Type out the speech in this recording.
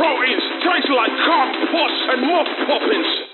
proteins taste like compost and muff poppins.